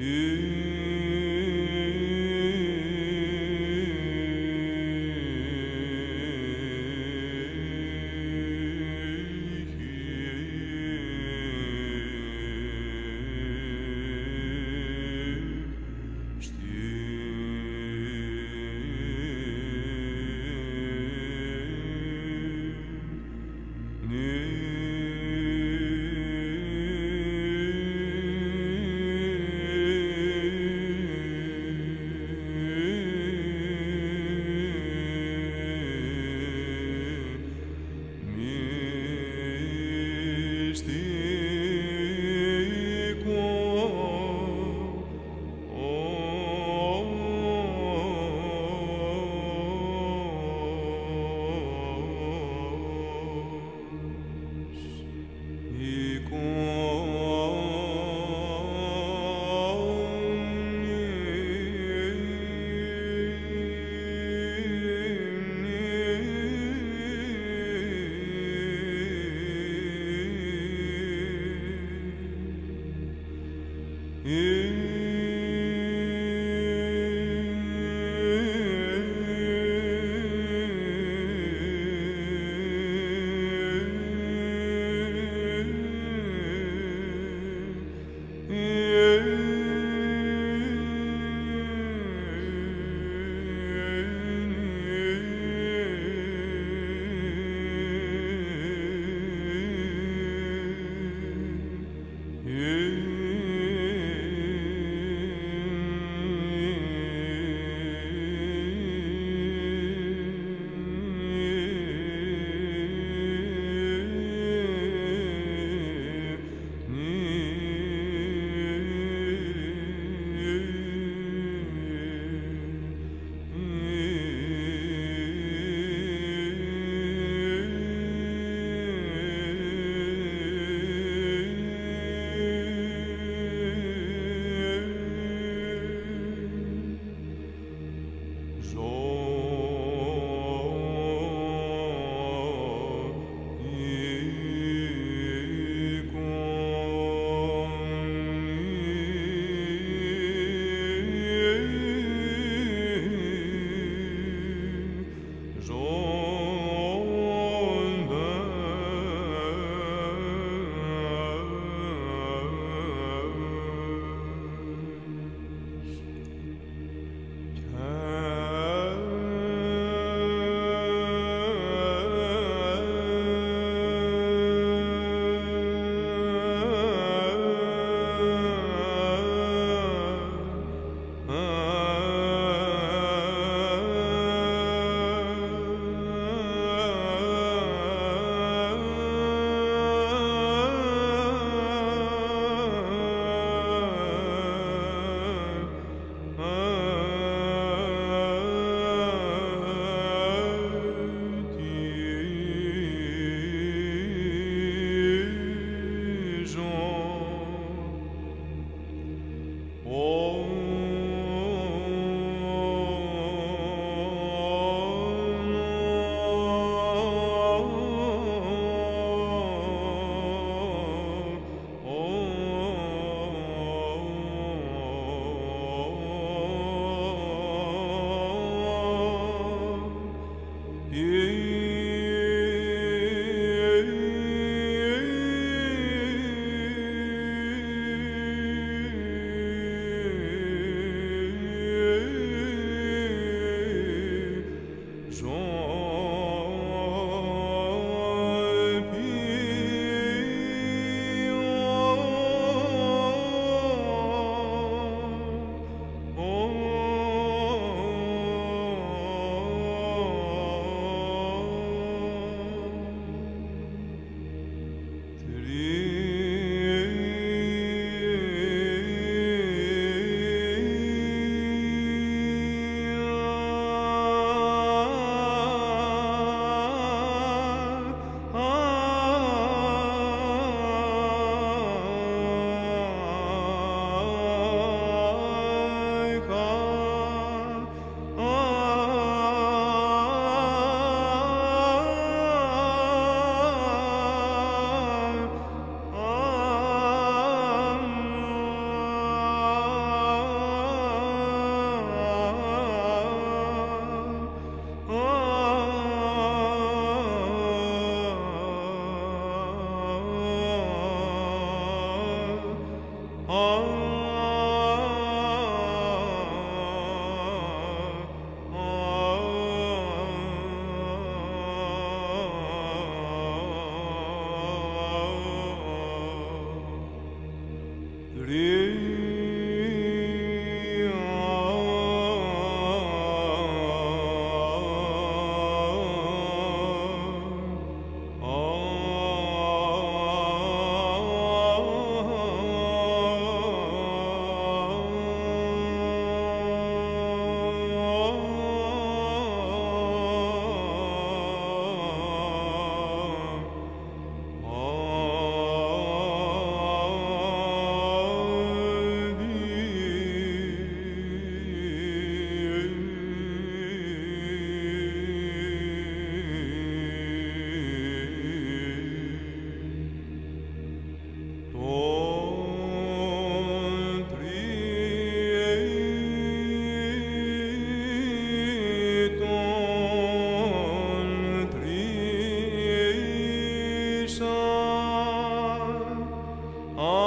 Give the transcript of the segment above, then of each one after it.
Yeah.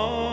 long.